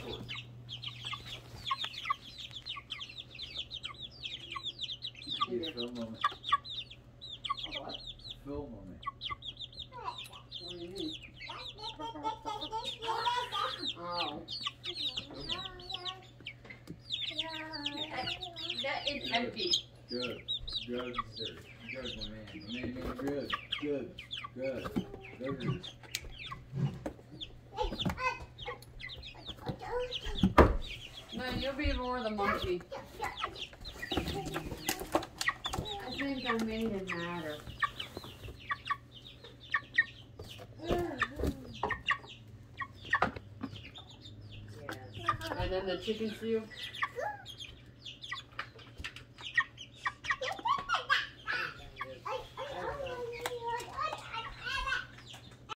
short. Get film on it. What? Film on it. What do you mean? Oh. That is empty. Good. Good, sir. Good, my man. My man, man, good. Good. Good. Good. You'll be more the monkey. I think I made it matter. And then the chicken soup.